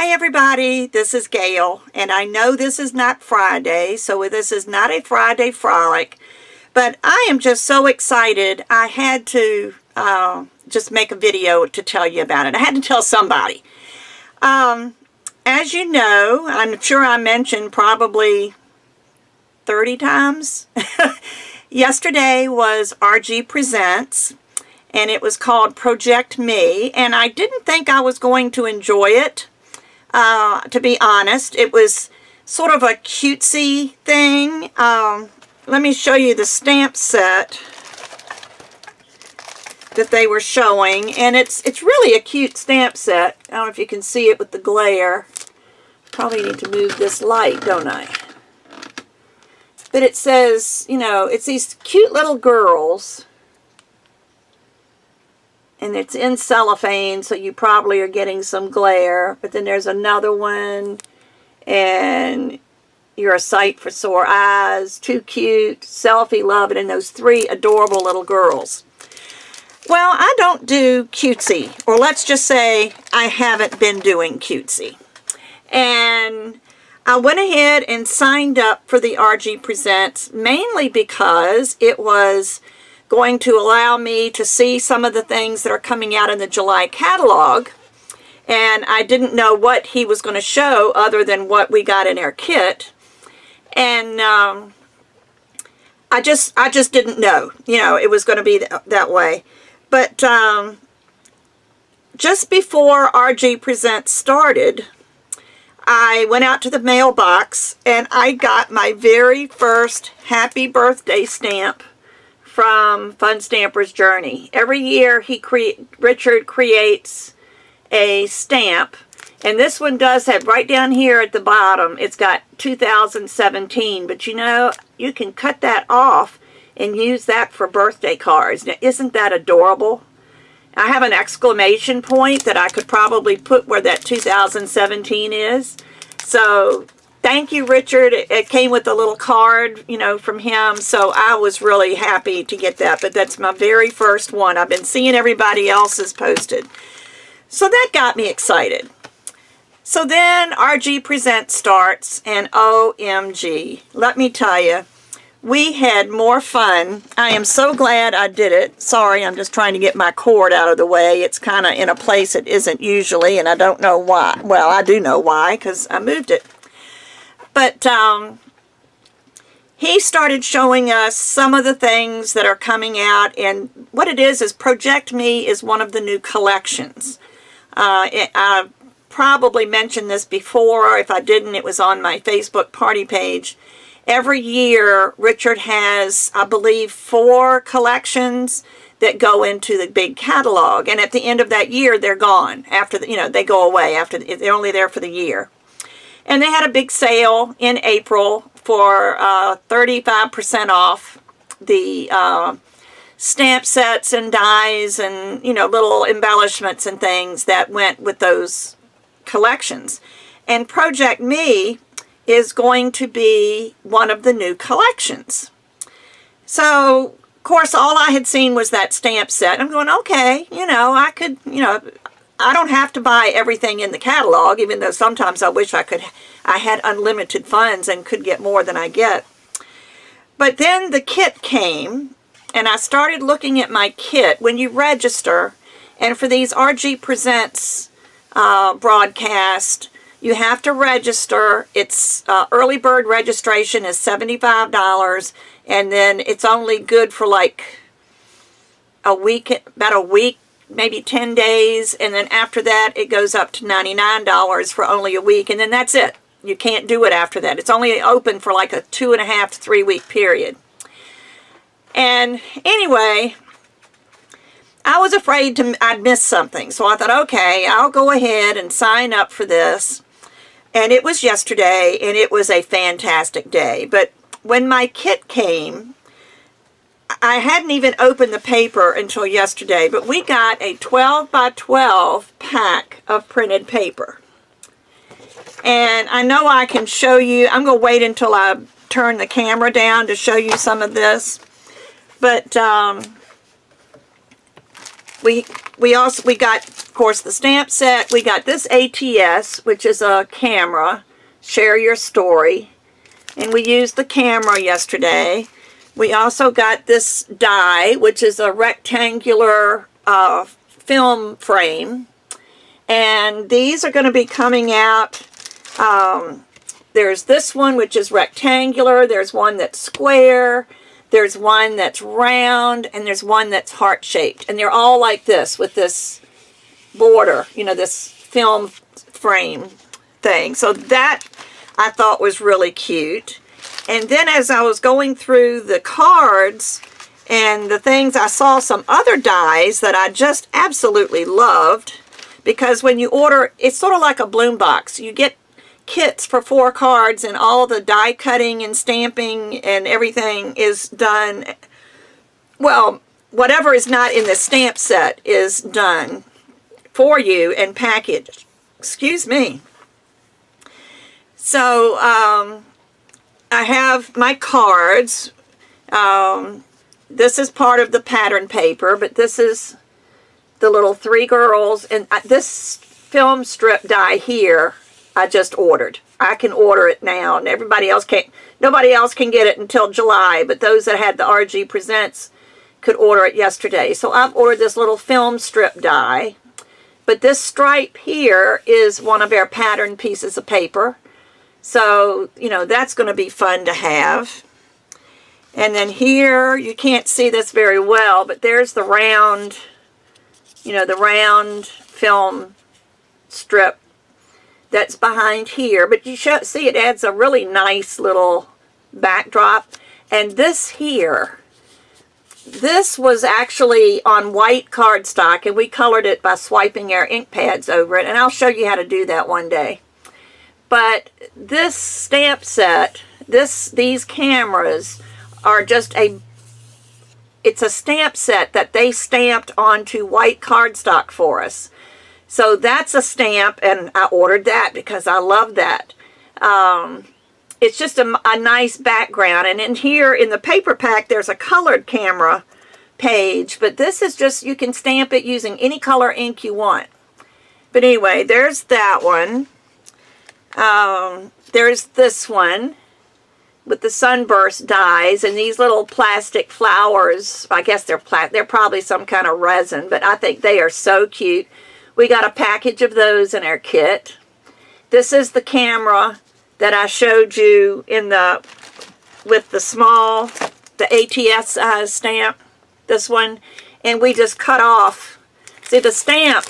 Hi everybody, this is Gayle, and I know this is not Friday, so this is not a Friday frolic, but I am just so excited I had to uh, just make a video to tell you about it. I had to tell somebody. Um, as you know, I'm sure I mentioned probably 30 times. Yesterday was RG Presents, and it was called Project Me, and I didn't think I was going to enjoy it. Uh, to be honest. It was sort of a cutesy thing. Um, let me show you the stamp set that they were showing. And it's it's really a cute stamp set. I don't know if you can see it with the glare. Probably need to move this light, don't I? But it says, you know, it's these cute little girls and it's in cellophane, so you probably are getting some glare. But then there's another one, and you're a sight for sore eyes, too cute, selfie loving, and those three adorable little girls. Well, I don't do cutesy, or let's just say I haven't been doing cutesy. And I went ahead and signed up for the RG Presents mainly because it was going to allow me to see some of the things that are coming out in the July catalog. And I didn't know what he was going to show other than what we got in our kit. And um, I just I just didn't know, you know, it was going to be th that way. But um, just before RG Presents started, I went out to the mailbox and I got my very first happy birthday stamp from Fun Stampers Journey. Every year he cre Richard creates a stamp and this one does have right down here at the bottom it's got 2017 but you know you can cut that off and use that for birthday cards. Now, isn't that adorable? I have an exclamation point that I could probably put where that 2017 is. So thank you, Richard. It came with a little card, you know, from him. So I was really happy to get that. But that's my very first one. I've been seeing everybody else's posted. So that got me excited. So then RG Present starts, and OMG, let me tell you, we had more fun. I am so glad I did it. Sorry, I'm just trying to get my cord out of the way. It's kind of in a place it isn't usually, and I don't know why. Well, I do know why, because I moved it. But um, he started showing us some of the things that are coming out. And what it is, is Project Me is one of the new collections. Uh, it, I probably mentioned this before. If I didn't, it was on my Facebook party page. Every year, Richard has, I believe, four collections that go into the big catalog. And at the end of that year, they're gone. After the, you know, they go away. After the, They're only there for the year. And they had a big sale in April for 35% uh, off the uh, stamp sets and dies and, you know, little embellishments and things that went with those collections. And Project Me is going to be one of the new collections. So, of course, all I had seen was that stamp set. I'm going, okay, you know, I could, you know, I don't have to buy everything in the catalog, even though sometimes I wish I could, I had unlimited funds and could get more than I get. But then the kit came, and I started looking at my kit. When you register, and for these RG Presents uh, broadcast, you have to register. It's uh, early bird registration is $75, and then it's only good for like a week, about a week maybe 10 days, and then after that it goes up to $99 for only a week, and then that's it. You can't do it after that. It's only open for like a two and a half to three week period. And anyway, I was afraid to I'd miss something, so I thought, okay, I'll go ahead and sign up for this. And it was yesterday, and it was a fantastic day. But when my kit came, I hadn't even opened the paper until yesterday, but we got a 12 by 12 pack of printed paper. And I know I can show you, I'm going to wait until I turn the camera down to show you some of this. But um, we we also we got, of course, the stamp set. We got this ATS, which is a camera. Share your story. And we used the camera yesterday. We also got this die, which is a rectangular uh, film frame. And these are going to be coming out. Um, there's this one, which is rectangular. There's one that's square. There's one that's round. And there's one that's heart-shaped. And they're all like this with this border, you know, this film frame thing. So that I thought was really cute. And then as I was going through the cards and the things, I saw some other dies that I just absolutely loved because when you order, it's sort of like a bloom box. You get kits for four cards and all the die cutting and stamping and everything is done. Well, whatever is not in the stamp set is done for you and packaged. Excuse me. So, um, I have my cards. Um, this is part of the pattern paper, but this is the little three girls. And this film strip die here, I just ordered. I can order it now, and everybody else can't. Nobody else can get it until July, but those that had the RG Presents could order it yesterday. So I've ordered this little film strip die. But this stripe here is one of our pattern pieces of paper. So, you know, that's going to be fun to have. And then here, you can't see this very well, but there's the round, you know, the round film strip that's behind here. But you should see it adds a really nice little backdrop. And this here, this was actually on white cardstock, and we colored it by swiping our ink pads over it. And I'll show you how to do that one day. But this stamp set, this these cameras are just a it's a stamp set that they stamped onto white cardstock for us. So that's a stamp, and I ordered that because I love that. Um, it's just a, a nice background. And in here, in the paper pack, there's a colored camera page. But this is just, you can stamp it using any color ink you want. But anyway, there's that one. Um, there's this one with the sunburst dies and these little plastic flowers. I guess they're pla they're probably some kind of resin, but I think they are so cute. We got a package of those in our kit. This is the camera that I showed you in the with the small, the ATS size stamp, this one, and we just cut off. See, the stamp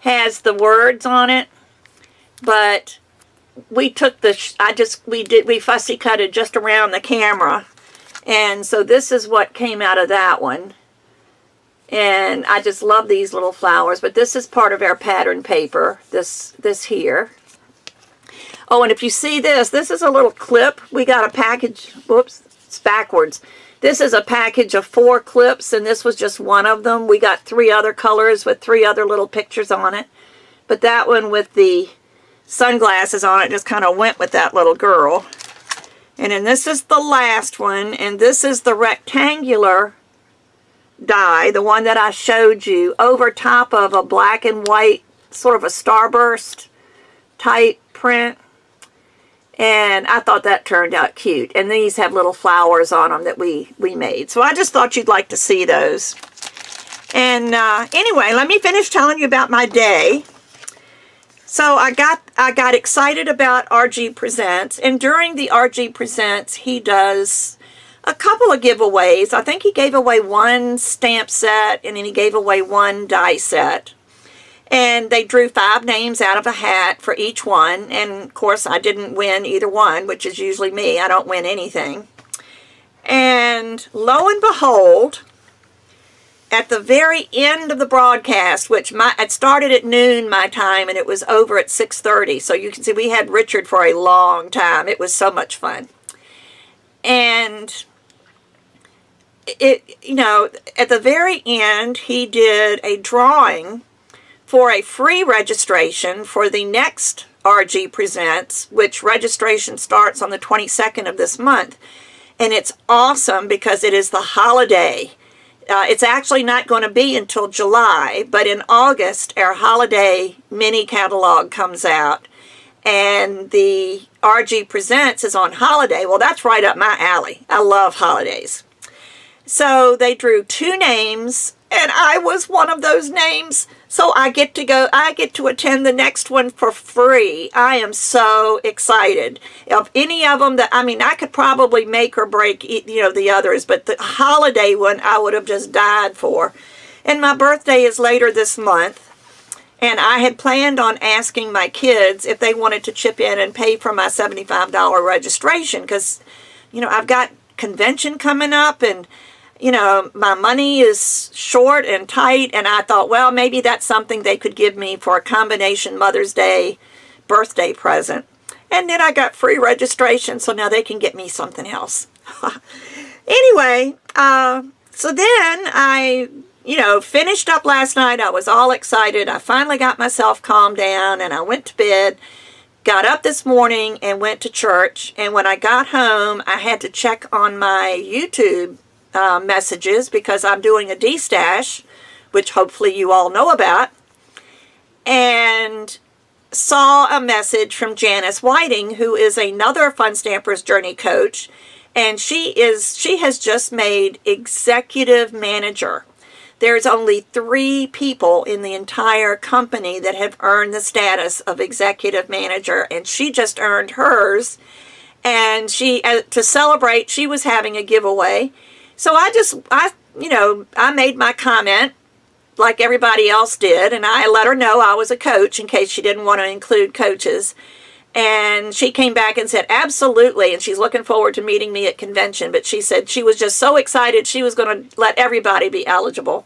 has the words on it, but we took the, I just, we did, we fussy cut it just around the camera. And so this is what came out of that one. And I just love these little flowers. But this is part of our pattern paper, this, this here. Oh, and if you see this, this is a little clip. We got a package, whoops, it's backwards. This is a package of four clips, and this was just one of them. We got three other colors with three other little pictures on it. But that one with the sunglasses on it just kind of went with that little girl. And then this is the last one, and this is the rectangular die, the one that I showed you, over top of a black and white, sort of a starburst type print. And I thought that turned out cute. And these have little flowers on them that we, we made. So I just thought you'd like to see those. And uh, anyway, let me finish telling you about my day. So I got I got excited about RG Presents, and during the RG Presents, he does a couple of giveaways. I think he gave away one stamp set, and then he gave away one die set. And they drew five names out of a hat for each one, and of course I didn't win either one, which is usually me. I don't win anything. And lo and behold, at the very end of the broadcast, which my, it started at noon my time and it was over at 6.30. So you can see we had Richard for a long time. It was so much fun. And it, you know, at the very end, he did a drawing for a free registration for the next RG Presents, which registration starts on the 22nd of this month. And it's awesome because it is the holiday Uh, it's actually not going to be until July, but in August, our holiday mini catalog comes out. And the RG Presents is on holiday. Well, that's right up my alley. I love holidays. So they drew two names, and I was one of those names. So I get to go, I get to attend the next one for free. I am so excited. Of any of them that, I mean, I could probably make or break, you know, the others, but the holiday one I would have just died for. And my birthday is later this month. And I had planned on asking my kids if they wanted to chip in and pay for my $75 registration because, you know, I've got convention coming up and you know, my money is short and tight, and I thought, well, maybe that's something they could give me for a combination Mother's Day birthday present. And then I got free registration, so now they can get me something else. anyway, uh, so then I, you know, finished up last night. I was all excited. I finally got myself calmed down, and I went to bed got up this morning and went to church and when I got home I had to check on my YouTube uh, messages because I'm doing a D-stash, which hopefully you all know about, and saw a message from Janice Whiting, who is another Fun Stampers Journey coach, and she is she has just made executive manager. There's only three people in the entire company that have earned the status of executive manager, and she just earned hers. And she, uh, to celebrate, she was having a giveaway, so I just, I, you know, I made my comment like everybody else did, and I let her know I was a coach in case she didn't want to include coaches. And she came back and said, absolutely. And she's looking forward to meeting me at convention. But she said she was just so excited she was going to let everybody be eligible.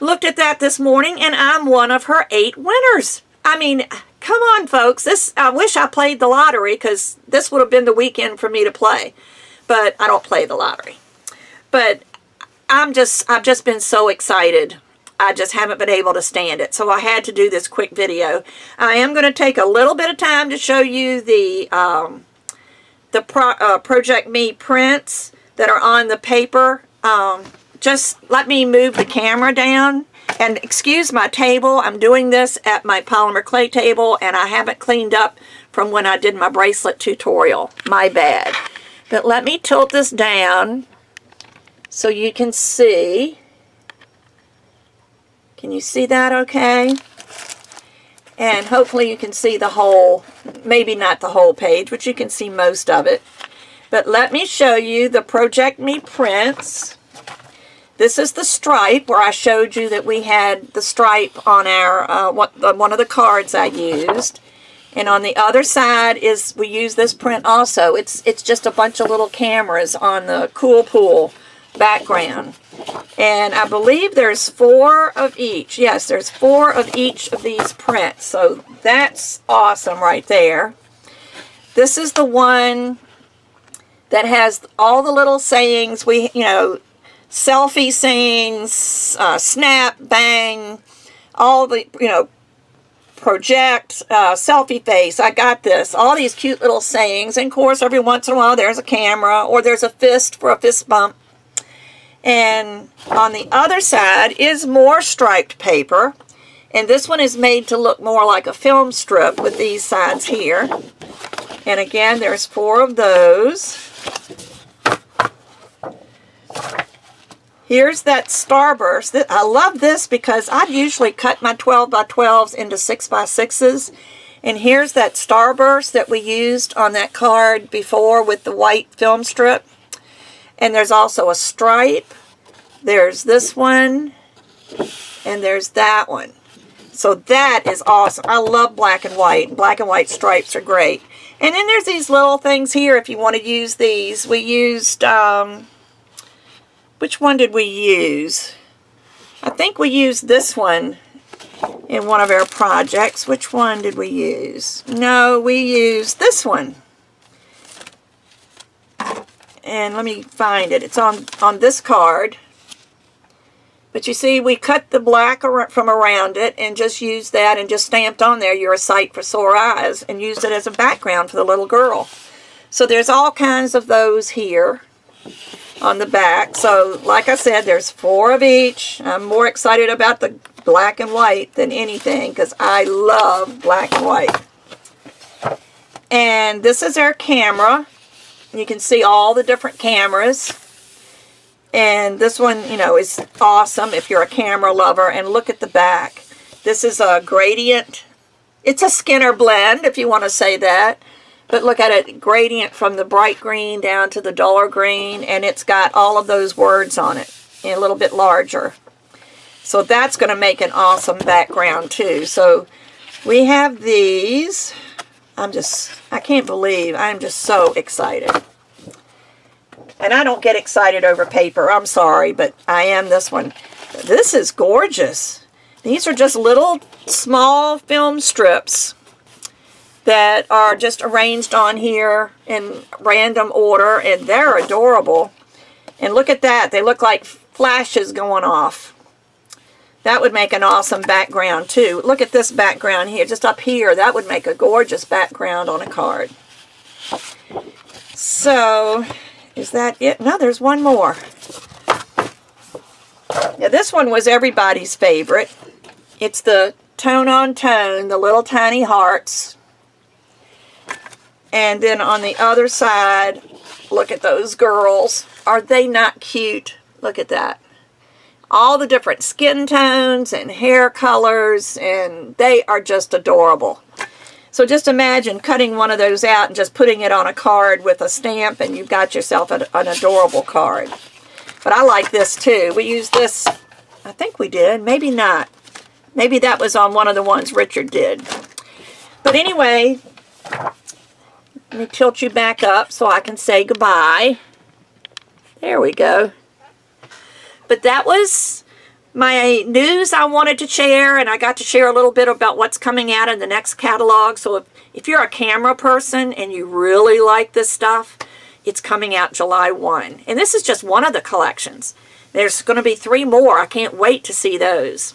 Looked at that this morning, and I'm one of her eight winners. I mean, come on, folks. This I wish I played the lottery because this would have been the weekend for me to play. But I don't play the lottery. But I'm just, I've just been so excited. I just haven't been able to stand it. So I had to do this quick video. I am going to take a little bit of time to show you the, um, the Pro, uh, Project Me prints that are on the paper. Um, just let me move the camera down. And excuse my table. I'm doing this at my polymer clay table and I haven't cleaned up from when I did my bracelet tutorial. My bad. But let me tilt this down so you can see. Can you see that okay? And hopefully you can see the whole, maybe not the whole page, but you can see most of it. But let me show you the Project Me prints. This is the stripe where I showed you that we had the stripe on our uh, one of the cards I used. And on the other side is we use this print also. It's it's just a bunch of little cameras on the Cool Pool background. And I believe there's four of each. Yes, there's four of each of these prints. So that's awesome right there. This is the one that has all the little sayings. We, you know, selfie sayings, uh, snap, bang, all the, you know, project, uh, selfie face, I got this, all these cute little sayings. And of course, every once in a while, there's a camera or there's a fist for a fist bump. And on the other side is more striped paper. And this one is made to look more like a film strip with these sides here. And again, there's four of those. Here's that starburst. I love this because I usually cut my 12 by 12s into 6 by 6s. And here's that starburst that we used on that card before with the white film strip. And there's also a stripe. There's this one. And there's that one. So that is awesome. I love black and white. Black and white stripes are great. And then there's these little things here if you want to use these. We used, um, which one did we use? I think we used this one in one of our projects. Which one did we use? No, we used this one and let me find it. It's on, on this card. But you see, we cut the black from around it and just used that and just stamped on there, you're a sight for sore eyes, and used it as a background for the little girl. So there's all kinds of those here. on the back. So, like I said, there's four of each. I'm more excited about the black and white than anything because I love black and white. And this is our camera. You can see all the different cameras. And this one, you know, is awesome if you're a camera lover. And look at the back. This is a gradient. It's a Skinner blend, if you want to say that. But look at it, gradient from the bright green down to the duller green. And it's got all of those words on it, a little bit larger. So that's going to make an awesome background too. So we have these. I'm just, I can't believe, I'm just so excited. And I don't get excited over paper. I'm sorry, but I am this one. This is gorgeous. These are just little small film strips that are just arranged on here in random order, and they're adorable. And look at that. They look like flashes going off. That would make an awesome background, too. Look at this background here, just up here. That would make a gorgeous background on a card. So, is that it? No, there's one more. Now, this one was everybody's favorite. It's the Tone on Tone, the little tiny hearts. And then on the other side, look at those girls. Are they not cute? Look at that. All the different skin tones and hair colors, and they are just adorable. So just imagine cutting one of those out and just putting it on a card with a stamp and you've got yourself an, an adorable card. But I like this too. We used this, I think we did, maybe not. Maybe that was on one of the ones Richard did. But anyway, let me tilt you back up so I can say goodbye. There we go. But that was my news I wanted to share, and I got to share a little bit about what's coming out in the next catalog. So if, if you're a camera person and you really like this stuff, it's coming out July 1. And this is just one of the collections. There's going to be three more. I can't wait to see those.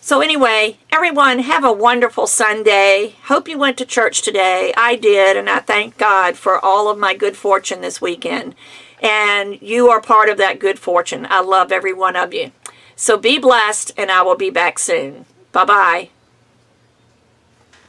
So anyway, everyone have a wonderful Sunday. Hope you went to church today. I did, and I thank God for all of my good fortune this weekend. And you are part of that good fortune. I love every one of you. So be blessed, and I will be back soon. Bye-bye.